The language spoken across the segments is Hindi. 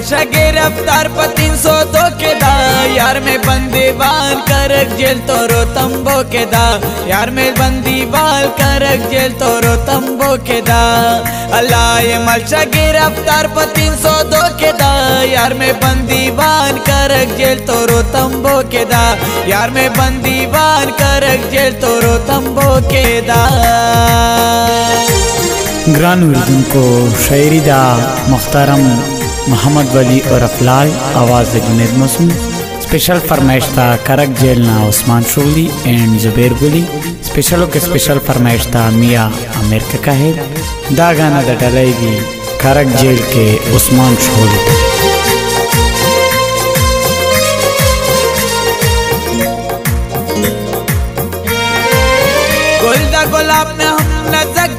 मलशा गिरफ़्तार पर तीन सौ के यार में बंदीवान कर जेल तोरो तंबो के यार में बंदीवान कर जेल तोरो तंबो के अल्लाह ये मलशा गिरफ़्तार पर तीन सौ दो के यार में बंदीवान कर जेल तोरो तंबो के यार में बंदीवान कर जेल तोरो तंबो के दा। उर्दूनको शायरी दा मुख्तारम मोहम्मद वली और अफलाल आवाज़ जुनेद मसूम स्पेशल फरमाइश था करक जेल ना उस्मान शोली एंड जुबेर गुली स्पेशलों के स्पेशल फरमाइश था मियाँ आमिर के काहिर दा गाना दा डलेगी करक जेल के उस्मान शोली गुलदा गुलाब में हम न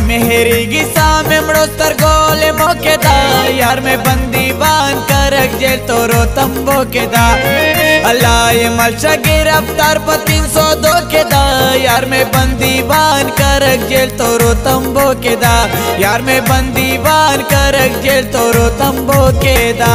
मेहरी में मड़ोस्तर गोले मौके दा। यार में बंदी बान कर जेल तोरो तंबो के दा। अल्लाह ये मलशा गिरफ़्तार पर तीन सौ दो के दा। यार में बंदी बान कर जेल तोरो तंबो के दा। यार में बंदी बान कर जेल तोरो तंबो के दा।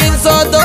302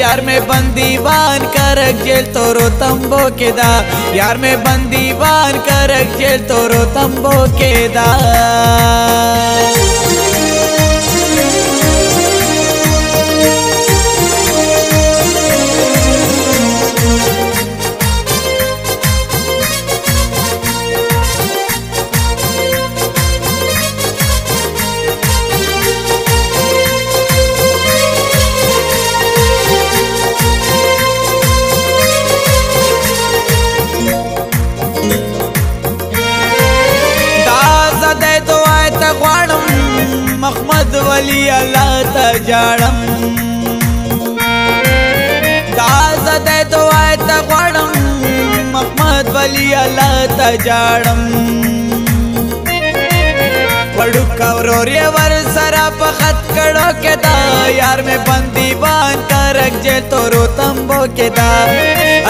यार में बंदी बान कर जेल तोरो तंबो के दा। यार में बंदी बान कर जेल तोरो तंबो के दा। ಬಲಿಯಲ್ಲ ತಜಾಡಂ ದಾಸದೆ ತೋಯ್ತ ಕೊಡಂ ಮಹಮ್ಮದ್ ಬಲಿಯಲ್ಲ ತಜಾಡಂ पढ़ू कवरों रे वर सरा पखत कड़ो के दा, यार में बंदी बाँध कर जे तो रोतम्बो के दा।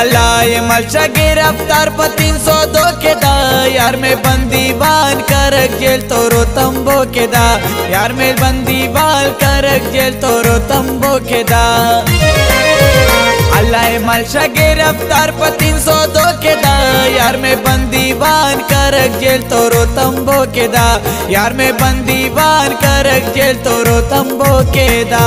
अल्लाह ये मलशा गिरफ़्तार पर तीन सौ दो के दा, यार में बंदी बाँध करक जेल तोरो तंबो के दा। यार में बंदी बाल करक जेल तोरो तंबो के दा। अल्लाह मलशा गिरफ़्तार पर तीन सौ दो के दा। यार में बंदीवान करक जेल तोरो तंबो के दा। यार में बंदीवान करक जेल तोरो तंबो के दा।